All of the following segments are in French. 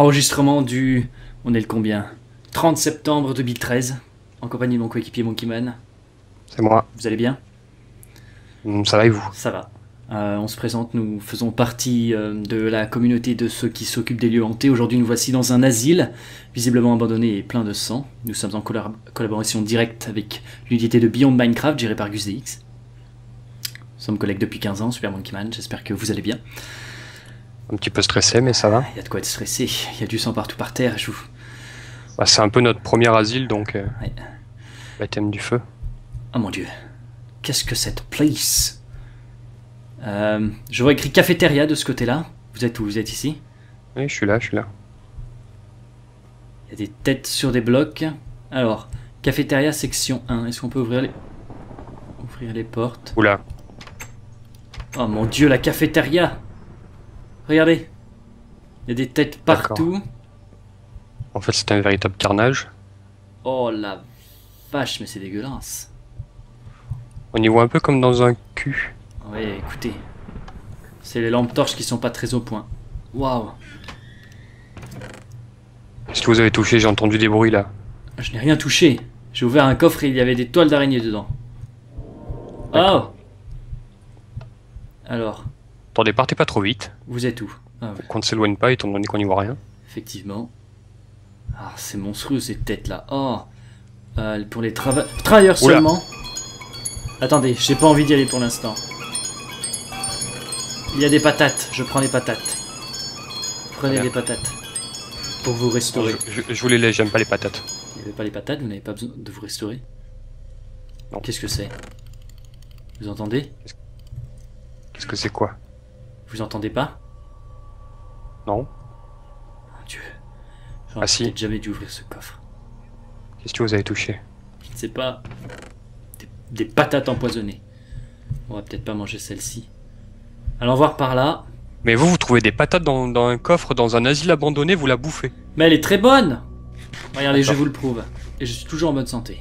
Enregistrement du. On est le combien? 30 septembre 2013, en compagnie de mon coéquipier Monkeyman. C'est moi. Vous allez bien? Mm, Ça va et vous? Ça va. Euh, on se présente, nous faisons partie euh, de la communauté de ceux qui s'occupent des lieux hantés. Aujourd'hui, nous voici dans un asile, visiblement abandonné et plein de sang. Nous sommes en collab- collaboration directe avec l'unité de Beyond Minecraft, gérée par Gus DX. Nous sommes collègues depuis 15 ans, Super Monkeyman, j'espère que vous allez bien. Un petit peu stressé, mais ça va. Il y a de quoi être stressé, il y a du sang partout par terre, je vous... Bah, c'est un peu notre premier asile, donc euh, Ouais. baptême du feu. Oh mon dieu, qu'est-ce que cette place? Euh, Je vois écrit cafétéria de ce côté-là. Vous êtes où? Vous êtes ici? Oui, je suis là, je suis là. Il y a des têtes sur des blocs. Alors, cafétéria section 1. Est-ce qu'on peut ouvrir les... Ouvrir les portes? Oula, Oh mon dieu, la cafétéria Regardez Il y a des têtes partout. en fait c'est un véritable carnage. Oh la vache, mais c'est dégueulasse. On y voit un peu comme dans un cul. Oui, écoutez. C'est les lampes torches qui sont pas très au point. Waouh Qu'est-ce que vous avez touché? J'ai entendu des bruits là. Je n'ai rien touché. J'ai ouvert un coffre et il y avait des toiles d'araignée dedans. Oh. Alors, Attendez, partez pas trop vite. vous êtes où? Ah ouais, Qu'on ne s'éloigne pas étant donné qu'on n'y voit rien. effectivement. Ah, c'est monstrueux ces têtes-là. Oh Euh, Pour les trava- travailleurs Oula. seulement. Attendez, j'ai pas envie d'y aller pour l'instant. Il y a des patates, je prends les patates. Prenez les patates. Pour vous restaurer. je- je vous les laisse, j'aime pas les patates. Il n'y avait pas les patates, vous n'avez pas besoin de vous restaurer. Qu'est-ce que c'est? Vous entendez? Qu'est-ce que c'est quoi? Vous entendez pas Non Mon dieu. J'aurais Ah, si. jamais dû ouvrir ce coffre. Qu'est-ce que vous avez touché Je ne sais pas. Des, des patates empoisonnées. On va peut-être pas manger celle-ci. Allons voir par là. Mais vous, vous trouvez des patates dans, dans un coffre, dans un asile abandonné, vous la bouffez. Mais elle est très bonne Regardez, je vous le prouve. Et je suis toujours en bonne santé.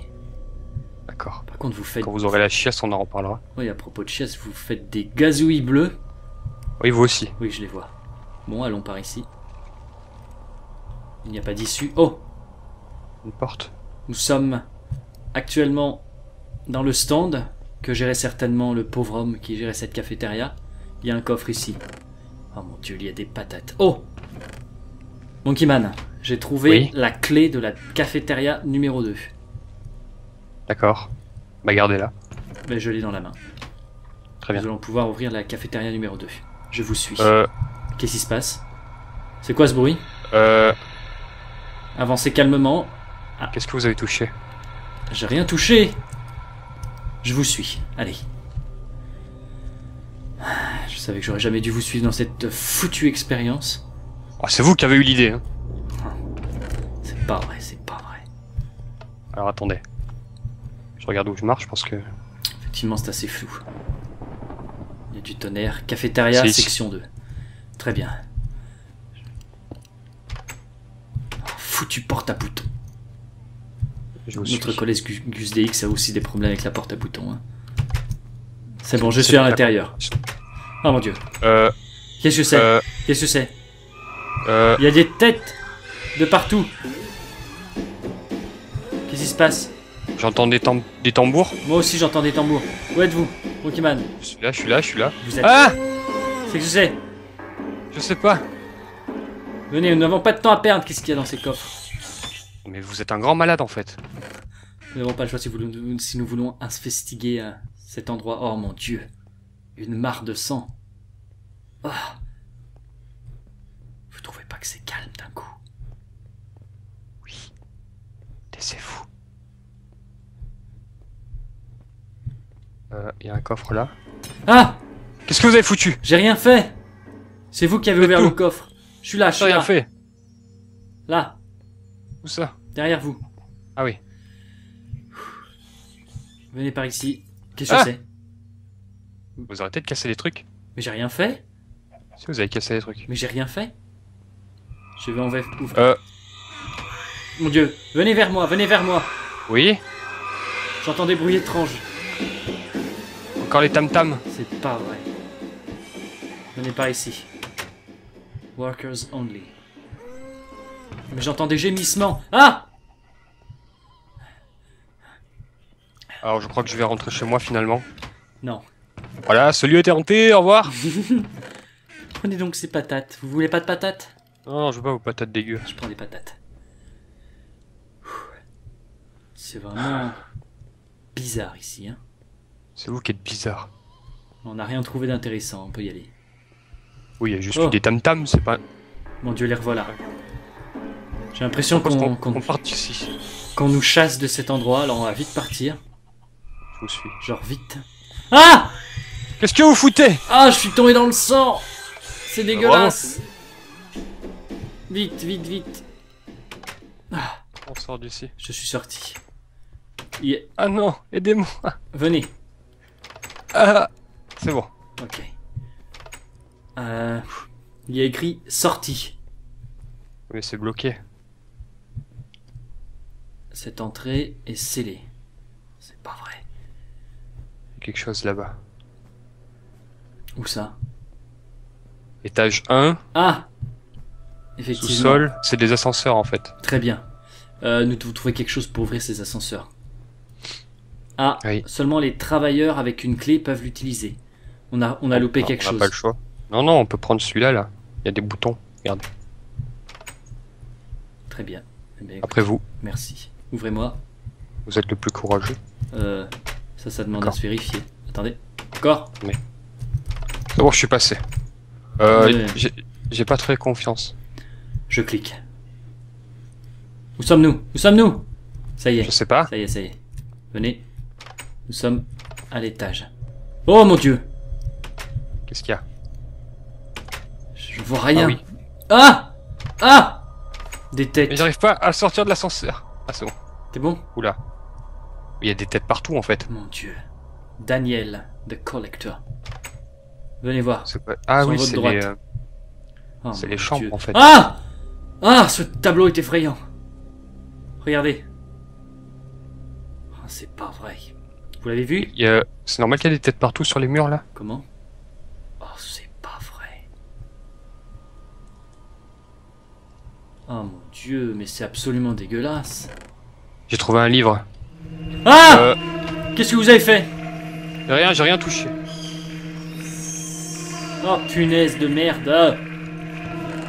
D'accord. Par contre, vous faites... Quand vous aurez la chiasse, on en reparlera. Oui, à propos de chiasse, vous faites des gazouilles bleues. Oui, vous aussi. Oui, je les vois. Bon, allons par ici. Il n'y a pas d'issue. Oh Une porte. Nous sommes actuellement dans le stand que gérait certainement le pauvre homme qui gérait cette cafétéria. Il y a un coffre ici. Oh mon dieu, il y a des patates. Oh Monkeyman, j'ai trouvé Oui. la clé de la cafétéria numéro 2. D'accord. Bah gardez-la. Mais je l'ai dans la main. Très bien. Nous allons pouvoir ouvrir la cafétéria numéro 2. Je vous suis. Euh, Qu'est-ce qui se passe? C'est quoi ce bruit? Euh, Avancez calmement. qu'est-ce que vous avez touché? J'ai rien touché. Je vous suis. Allez. Je savais que j'aurais jamais dû vous suivre dans cette foutue expérience. Oh, c'est vous qui avez eu l'idée. Hein. C'est pas vrai, c'est pas vrai. Alors attendez. Je regarde où je marche parce que. Effectivement, c'est assez flou. Du tonnerre. Cafétéria, section 2. Très bien. Oh, Foutu porte à boutons. Je Notre suis. collègue Gus DX a aussi des problèmes avec la porte à boutons. hein. C'est bon, je suis à l'intérieur. Oh mon dieu. Euh, Qu'est-ce que c'est euh, Qu'est-ce que c'est euh, Il y a des têtes de partout. Qu'est-ce qui se passe j'entends des, tam- des tambours. Moi aussi j'entends des tambours. Où êtes-vous Pokémon Je suis là, je suis là, je suis là. Vous êtes... Ah C'est que je sais. Je sais pas. Venez, nous n'avons pas de temps à perdre. Qu'est-ce qu'il y a dans ces coffres Mais vous êtes un grand malade en fait. Nous n'avons pas le choix si, vous si nous voulons investiguer euh, cet endroit. Oh mon dieu. Une mare de sang. Oh. Vous trouvez pas que c'est calme d'un coup? Taisez-vous. Euh, il y a un coffre là. Ah Qu'est-ce que vous avez foutu? J'ai rien fait C'est vous qui avez ouvert tout. le coffre. Je suis là, je J'ai suis rien là. fait. Là, Où ça? Derrière vous. Ah oui. Venez par ici. Qu'est-ce que Ah c'est? Vous arrêtez de casser des trucs? Mais j'ai rien fait Si vous avez cassé des trucs. Mais j'ai rien fait Je vais en ouvrir. Euh, Mon dieu, venez vers moi, venez vers moi. oui J'entends des bruits étranges. Encore les tam-tams. C'est pas vrai. Venez par ici. Workers only. Mais j'entends des gémissements. Ah Alors je crois que je vais rentrer chez moi finalement. Non. Voilà, ce lieu était hanté, au revoir Prenez donc ces patates. Vous voulez pas de patates? Non, non, je veux pas vos patates dégueu. Je prends des patates. C'est vraiment bizarre ici. Hein. C'est vous qui êtes bizarre. On n'a rien trouvé d'intéressant, on peut y aller. Oui, il y a juste Oh. eu des tam-tams, c'est pas... Mon dieu, les revoilà. J'ai l'impression qu'on qu'on parte d'ici. qu'on nous chasse de cet endroit, alors on va vite partir. Je vous suis. Genre vite. Ah Qu'est-ce que vous foutez? Ah, je suis tombé dans le sang C'est dégueulasse Vite, vite, vite. Ah, On sort d'ici. je suis sorti. Yeah. Ah non, aidez-moi Venez. Ah C'est bon. Ok. Euh, il y a écrit sortie. Mais c'est bloqué. Cette entrée est scellée. C'est pas vrai. Il y a quelque chose là-bas. Où ça? Étage 1, Ah Effectivement. sous-sol, c'est des ascenseurs en fait. Très bien. Euh, nous devons trouver quelque chose pour ouvrir ces ascenseurs. Ah, Oui. seulement les travailleurs avec une clé peuvent l'utiliser. On a, on a loupé Ah, quelque on n'a chose. pas le choix. Non, non, on peut prendre celui-là là. Il y a des boutons. Regarde. Très bien. Eh bien, Après vous, Merci. Ouvrez-moi. vous êtes le plus courageux. Euh, ça, ça demande à se vérifier. Attendez. Encore C'est bon, je suis passé. Euh, J'ai pas très confiance. Je clique. Où sommes-nous? Où sommes-nous? Ça y est. Je sais pas. Ça y est, ça y est. Venez. Nous sommes à l'étage. Oh mon dieu Qu'est-ce qu'il y a? Je vois rien. Ah oui. Ah Ah Des Mais têtes. j'arrive pas à sortir de l'ascenseur. Ah, c'est bon. T'es bon? Oula. Il y a des têtes partout en fait. Mon dieu. Daniel, the collector. Venez voir. Pas- Ah Sur oui, c'est les, euh, Oh, c'est les chambres Dieu. en fait. Ah Ah Ce tableau est effrayant. Regardez. Ah, c'est pas vrai. Vous l'avez vu? Il y a- C'est normal qu'il y ait des têtes partout sur les murs là Comment? Oh, c'est pas vrai. Oh mon dieu, mais c'est absolument dégueulasse. J'ai trouvé un livre. Ah Euh, Qu'est-ce que vous avez fait? Rien, j'ai rien touché. Oh punaise de merde.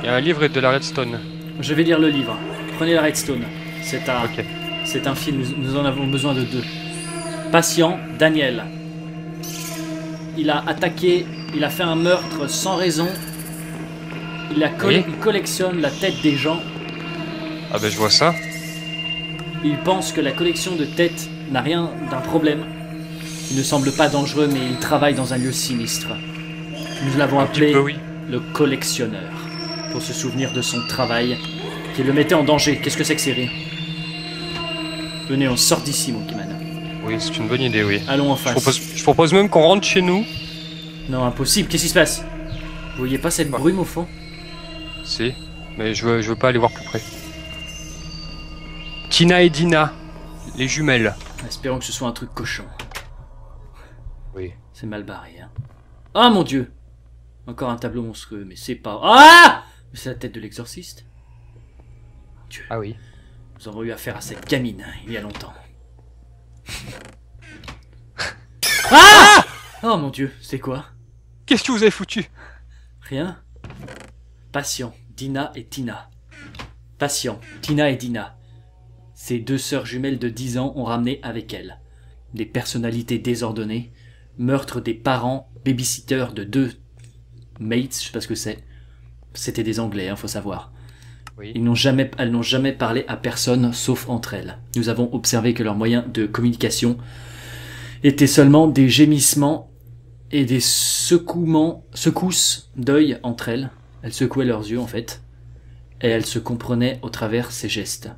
Il y a un livre et de la redstone. Je vais lire le livre. Prenez la redstone. C'est un, c'est un film, nous, nous en avons besoin de deux. Patient, Daniel. Il a attaqué, il a fait un meurtre sans raison. Il, a coll- Oui. il collectionne la tête des gens. Ah ben je vois ça. Il pense que la collection de têtes n'a rien d'un problème. Il ne semble pas dangereux, mais il travaille dans un lieu sinistre. Nous l'avons appelé peu oui. le collectionneur, pour se souvenir de son travail qui le mettait en danger. Qu'est-ce que c'est que ces rires? Venez, on sort d'ici, mon Kiman. Oui, c'est une bonne idée, oui. Allons en Je face. propose, je propose même qu'on rentre chez nous. Non, impossible, qu'est-ce qui se passe? Vous voyez pas cette Quoi brume au fond? Si. Mais je veux, je veux pas aller voir plus près. Tina et Dina, les jumelles. Espérons que ce soit un truc cochon. Oui. C'est mal barré, hein. Ah mon dieu Encore un tableau monstrueux, mais c'est pas... Ah Mais c'est la tête de l'exorciste Dieu, Ah oui. nous avons eu affaire à cette gamine, hein, il y a longtemps. Ah Oh mon dieu, c'est quoi? Qu'est-ce que vous avez foutu? Rien Patient, Dina et Tina. Patient, Tina et Dina. Ces deux sœurs jumelles de 10 ans ont ramené avec elles. Des personnalités désordonnées, meurtre des parents, babysitter de deux mates, je sais pas ce que c'est. C'était des anglais, hein, faut savoir. Oui. Ils n'ont jamais, elles n'ont jamais parlé à personne sauf entre elles. Nous avons observé que leurs moyens de communication étaient seulement des gémissements et des secouements, secousses d'œil entre elles. Elles secouaient leurs yeux en fait, et elles se comprenaient au travers ces gestes,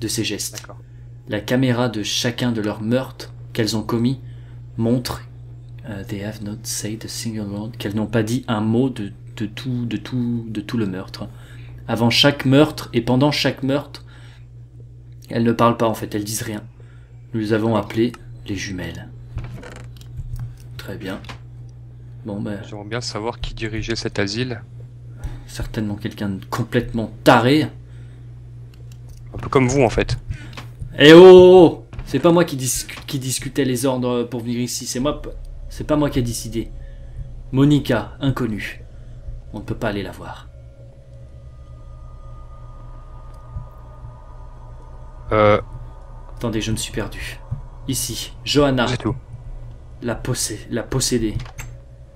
de ces gestes. La caméra de chacun de leurs meurtres qu'elles ont commis montre euh, they have not said a single word qu'elles n'ont pas dit un mot de, de tout de tout de tout le meurtre. Avant chaque meurtre et pendant chaque meurtre, elles ne parlent pas en fait, elles disent rien. Nous les avons appelées les jumelles. Très bien. Bon ben J'aimerais bien savoir qui dirigeait cet asile. certainement quelqu'un de complètement taré. peu comme vous en fait. Eh oh, oh, oh C'est pas moi qui, qui discutais les ordres pour venir ici, c'est moi. C'est pas moi qui ai décidé. Monica, inconnue. On ne peut pas aller la voir. Euh, Attendez, je me suis perdu. Ici, Johanna, c'est tout. la, possé- la possédée.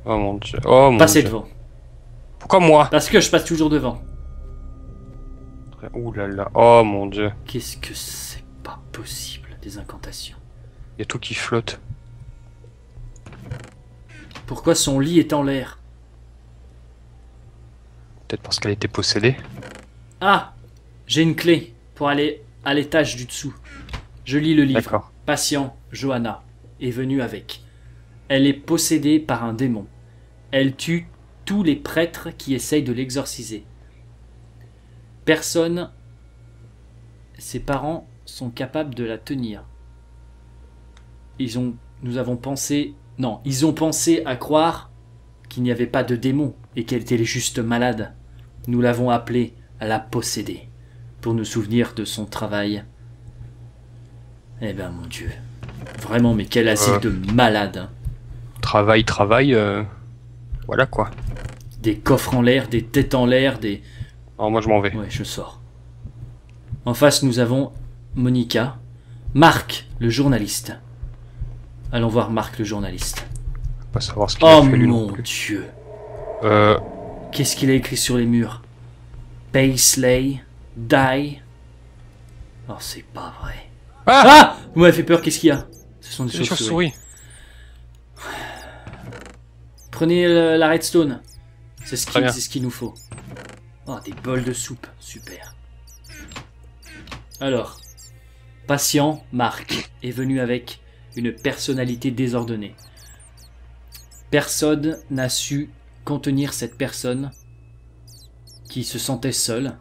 Oh mon dieu. Oh mon Passez dieu. devant. Pourquoi moi? Parce que je passe toujours devant. Ouh là là. Oh mon dieu. Qu'est-ce que c'est pas possible, des incantations. Il y a tout qui flotte. Pourquoi son lit est en l'air? Peut-être parce qu'elle était possédée. Ah J'ai une clé pour aller à l'étage du dessous. Je lis le livre. Patient, Johanna, est venue avec. Elle est possédée par un démon. Elle tue tous les prêtres qui essayent de l'exorciser. Personne, ses parents sont capables de la tenir. Ils ont, nous avons pensé, non, ils ont pensé à croire qu'il n'y avait pas de démon et qu'elle était juste malade. Nous l'avons appelée la possédée pour nous souvenir de son travail. Eh ben mon Dieu, vraiment, mais quel asile Euh. de malade. hein. Travail, travail. euh, Voilà quoi. Des coffres en l'air, des têtes en l'air, des. Alors moi je m'en vais. Ouais, je sors. En face, nous avons Monica, Marc, le journaliste. Allons voir Marc, le journaliste. Pas savoir ce qu'il Oh a fait lui non mon plus. Dieu, Euh, qu'est-ce qu'il a écrit sur les murs? Paisley, Die. Oh, c'est pas vrai. Ah Ah Vous m'avez fait peur, qu'est-ce qu'il y a? Ce sont des chauves-souris. Prenez euh, la redstone. C'est ce Très qu'il bien. c'est ce qu'il nous faut. Oh, des bols de soupe. Super. Alors, patient Marc est venu avec une personnalité désordonnée. Personne n'a su contenir cette personne qui se sentait seule.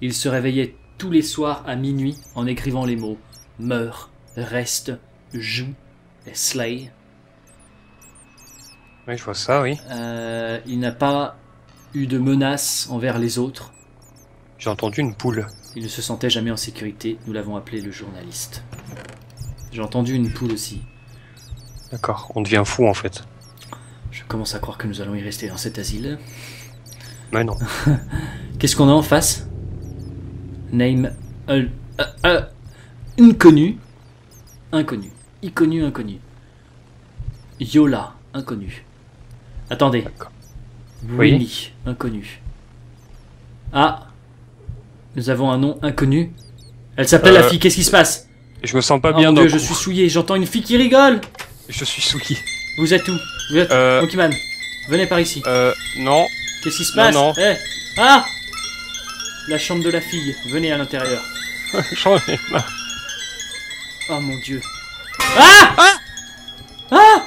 Il se réveillait tous les soirs à minuit en écrivant les mots meurt, reste, joue et slay. Oui, je vois ça, oui. Euh, il n'a pas eu de menace envers les autres. J'ai entendu une poule. Il ne se sentait jamais en sécurité. Nous l'avons appelé le journaliste. J'ai entendu une poule aussi. D'accord. On devient fou en fait. Je commence à croire que nous allons y rester dans cet asile. Mais non. Qu'est-ce qu'on a en face? Name. euh, euh, inconnu. Inconnu. Inconnu, inconnu. Yola, inconnu. Attendez. Winnie, inconnu. Ah Nous avons un nom inconnu. Elle s'appelle la Euh, fille, qu'est-ce qui se passe? Je me sens pas Oh bien mon Dieu, je coup. suis souillé, j'entends une fille qui rigole Je suis souillé. Vous êtes où? Vous êtes Euh, Monkeyman, venez par ici. euh, non. Qu'est-ce qui se passe? non. Eh Ah La chambre de la fille, venez à l'intérieur. J'en ai marre. Oh mon dieu. Ah Ah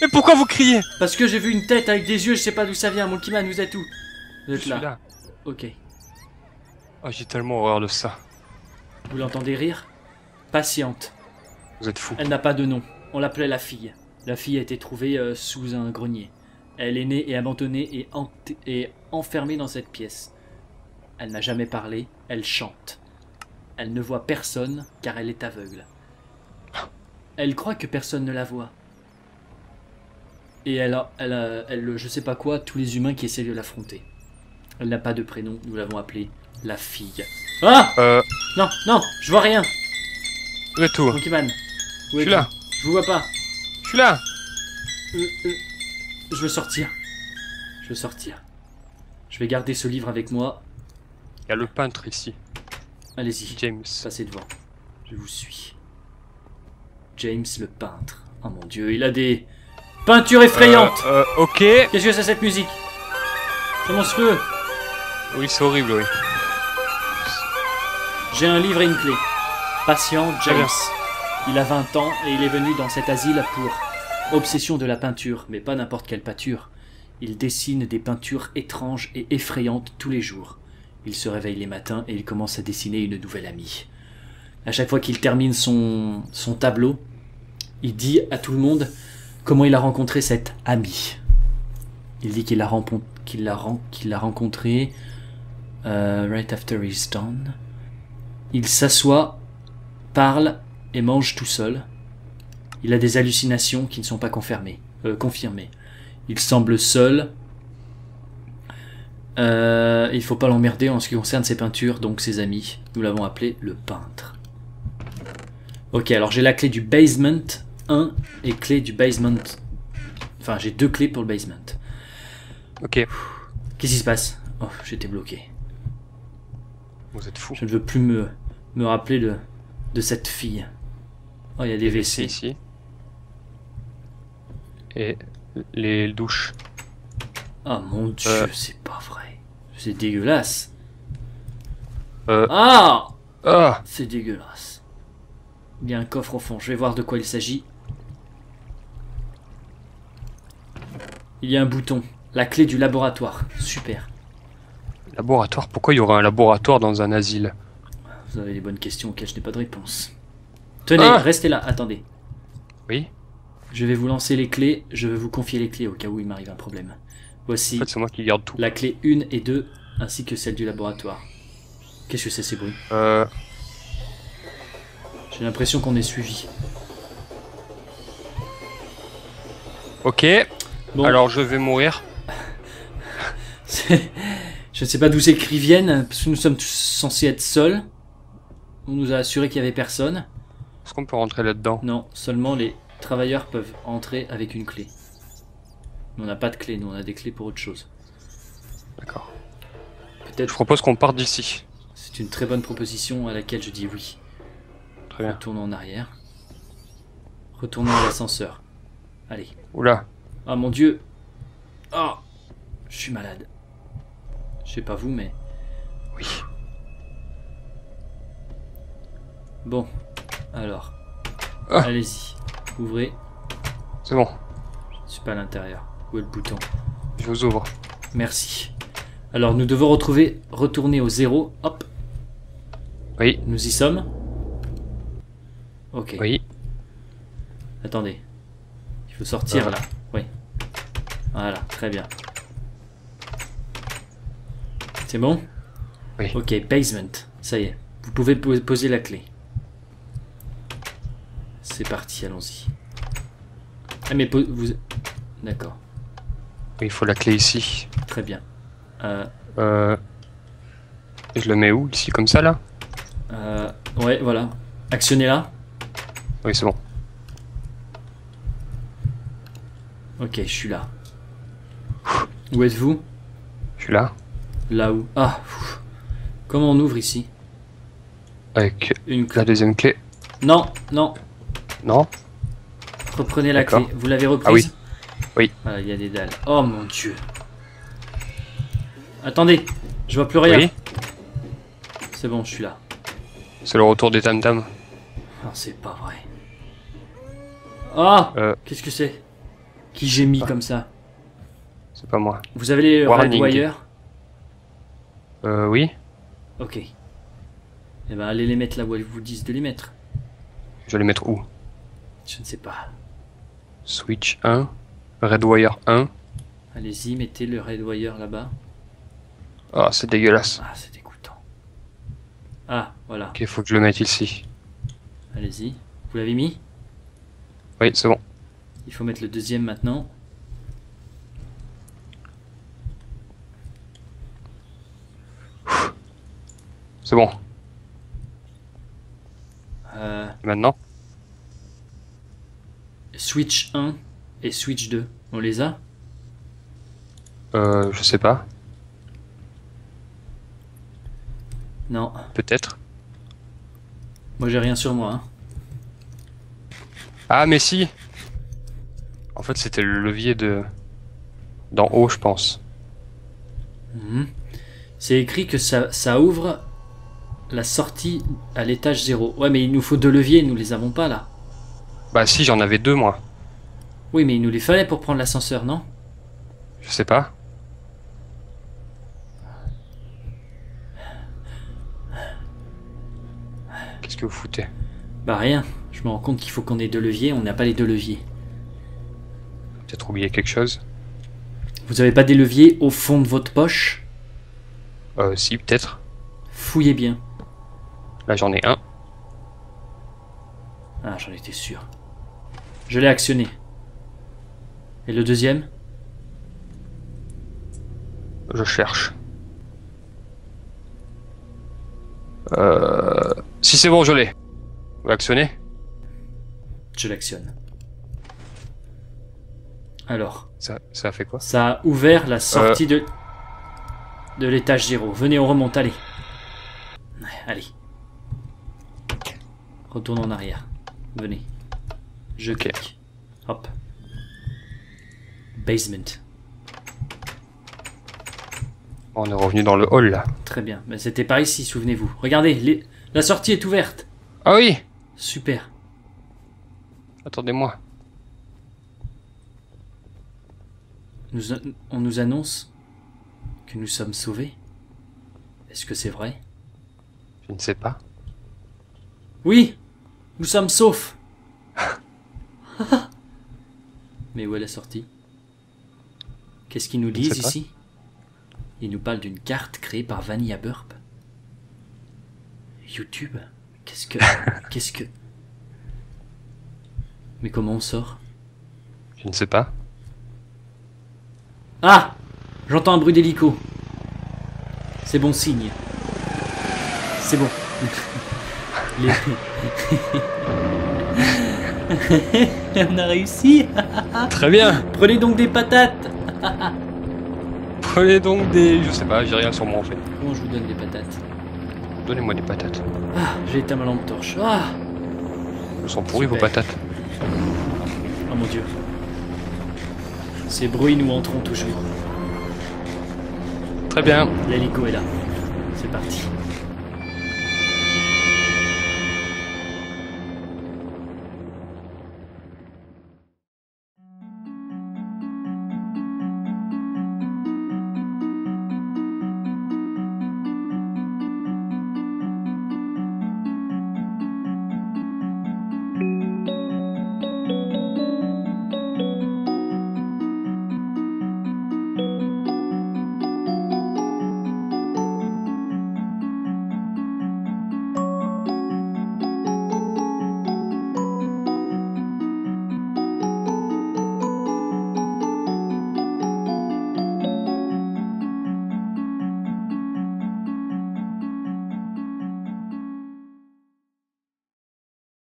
Mais pourquoi vous criez Parce que j'ai vu une tête avec des yeux, je sais pas d'où ça vient. Monkeyman, vous êtes où Vous Je êtes suis là. là. Ok. Oh, j'ai tellement horreur de ça. Vous l'entendez rire Patiente. Vous êtes fous. Elle n'a pas de nom. On l'appelait la fille. La fille a été trouvée euh, sous un grenier. Elle est née et abandonnée et enfermée dans cette pièce. Elle n'a jamais parlé, elle chante. Elle ne voit personne car elle est aveugle. Elle croit que personne ne la voit. Et elle a, elle a, elle, je sais pas quoi, tous les humains qui essaient de l'affronter. Elle n'a pas de prénom, nous l'avons appelée la fille. Ah Euh, Non, non, je vois rien. où Monkeyman. Je suis là. Je vous vois pas. Je suis là. Euh, euh, je veux sortir. Je veux sortir. Je vais garder ce livre avec moi. Il y a le peintre ici. Allez-y, James. passez devant. Je vous suis. James le peintre. Oh mon dieu, il a des peintures effrayantes. Euh, euh, ok. Qu'est-ce que c'est cette musique? C'est monstrueux. Oui, c'est horrible, oui. J'ai un livre et une clé. Patient James. Il a 20 ans et il est venu dans cet asile pour obsession de la peinture, mais pas n'importe quelle peinture. Il dessine des peintures étranges et effrayantes tous les jours. Il se réveille les matins et il commence à dessiner une nouvelle amie. À chaque fois qu'il termine son, son tableau, il dit à tout le monde comment il a rencontré cette amie. Il dit qu'il l'a qu'il qu'il rencontrée euh, right after he's done. Il s'assoit, parle et mange tout seul. Il a des hallucinations qui ne sont pas confirmées. euh, confirmées. Il semble seul. Euh, il faut pas l'emmerder en ce qui concerne ses peintures, donc ses amis. Nous l'avons appelé le peintre. Ok, alors j'ai la clé du basement 1 et clé du basement. Enfin, j'ai deux clés pour le basement. Ok, Qu'est-ce qui se passe? Oh, j'étais bloqué. vous êtes fous. Je ne veux plus me, me rappeler de, de cette fille. Oh, il y a des WC WC. ici. Et les douches. Ah mon dieu, Euh. c'est pas vrai. C'est dégueulasse. Euh. Ah Ah C'est dégueulasse. Il y a un coffre au fond. Je vais voir de quoi il s'agit. Il y a un bouton. La clé du laboratoire. Super. Laboratoire? Pourquoi il y aurait un laboratoire dans un asile? Vous avez des bonnes questions auxquelles je n'ai pas de réponse. Tenez, Ah restez là. Attendez. Oui Je vais vous lancer les clés. Je vais vous confier les clés au cas où il m'arrive un problème. Voici En fait, c'est moi qui garde tout. la clé 1 et 2, ainsi que celle du laboratoire. Qu'est-ce que c'est ces bruits? Euh, J'ai l'impression qu'on est suivi. ok, Bon, alors je vais mourir. je ne sais pas d'où ces cris viennent, parce que nous sommes tous censés être seuls. On nous a assuré qu'il y avait personne. Est-ce qu'on peut rentrer là-dedans? Non, seulement les travailleurs peuvent entrer avec une clé. On n'a pas de clé, nous on a des clés pour autre chose. D'accord. Je Peut-être propose qu'on parte d'ici. c'est une très bonne proposition à laquelle je dis oui. Très bien. Retournons en arrière. Retournons à l'ascenseur. Allez. Oula, Ah mon dieu. Ah, je suis malade. Je sais pas vous, mais oui. bon. Alors, Ah. allez-y. Ouvrez. C'est bon, Je suis pas à l'intérieur. Où est le bouton je vous ouvre. Merci. Alors, nous devons retrouver, retourner au zéro. Hop, Oui, nous y sommes. Ok. oui. Attendez. Il faut sortir là. Oui. Voilà, très bien. C'est bon? Oui. Ok, basement. Ça y est. Vous pouvez po- poser la clé. C'est parti, allons-y. Ah mais vous... D'accord, il faut la clé ici. très bien. Euh, Euh, je le mets où Ici, comme ça, là? Euh, ouais, voilà. Actionnez là. Oui, c'est bon. Ok, je suis là. Où êtes-vous? Je suis là. Là où? Ah, comment on ouvre ici? Avec Une la clé. deuxième clé. Non, non, Non reprenez la clé. Vous l'avez reprise? Ah oui. Oui. Voilà, il y a des dalles. Oh mon dieu. Attendez, je vois plus rien. Oui C'est bon, je suis là. C'est le retour des tam-tams. Non, c'est pas vrai. Ah Euh. Qu'est-ce que c'est Qui gémit Ah. comme ça C'est pas moi. Vous avez les Warning. Red Wire Euh, oui. Ok. Eh ben, allez les mettre là où elles vous disent de les mettre. Je vais les mettre où? Je ne sais pas. Switch 1. Redwire 1. Allez-y, mettez le Red Wire là-bas. Ah, c'est dégueulasse. Ah, c'est dégoûtant. Ah, voilà. Ok, faut que je le mette ici. Allez-y. Vous l'avez mis? Oui, c'est bon. Il faut mettre le deuxième maintenant. C'est bon. Euh, Maintenant? Switch 1 et Switch 2. On les a? Euh, je sais pas. Non. Peut-être. Moi j'ai rien sur moi. hein. Ah, mais si En fait, c'était le levier de... D'en haut, je pense. Mhm. C'est écrit que ça, ça ouvre la sortie à l'étage 0. Ouais, mais il nous faut deux leviers, nous les avons pas là. Bah si, j'en avais deux, moi. Oui, mais il nous les fallait pour prendre l'ascenseur, non? Je sais pas. Qu'est-ce que vous foutez? Bah rien. Je me rends compte qu'il faut qu'on ait deux leviers, on n'a pas les deux leviers. Peut-être oublié quelque chose? Vous avez pas des leviers au fond de votre poche? Euh, si, peut-être. Fouillez bien. Là, j'en ai un. Ah, j'en étais sûr. Je l'ai actionné. Et le deuxième Je cherche. Euh... Si c'est bon, je l'ai. Vous actionnez Je l'actionne. Alors, ça, ça a fait quoi? Ça a ouvert la sortie de de l'étage zéro. Venez, on remonte, allez. Ouais, Allez. Retourne en arrière. Venez. Je clique. Hop. Basement. On est revenu dans le hall là. Très bien. Mais c'était par ici, souvenez-vous. Regardez, les- la sortie est ouverte. Ah oui Super. Attendez-moi. Nous, on nous annonce que nous sommes sauvés. Est-ce que c'est vrai? Je ne sais pas. Oui, nous sommes saufs. Mais où est la sortie? Qu'est-ce qu'ils nous disent ici? Ils nous parlent d'une carte créée par Vanilla Burp. YouTube? Qu'est-ce que... Qu'est-ce que... Mais comment on sort? Je ne sais pas. Ah J'entends un bruit d'hélico. C'est bon signe. C'est bon. Les- On a réussi Très bien Prenez donc des patates Prenez donc des... Je sais pas, j'ai rien sur moi en fait. Comment je vous donne des patates Donnez-moi des patates. Ah, j'ai éteint ma lampe torche. Ah Elles sont pourries vos patates. Oh mon dieu. Ces bruits nous entrons toujours. Très bien. L'hélico est là. C'est parti.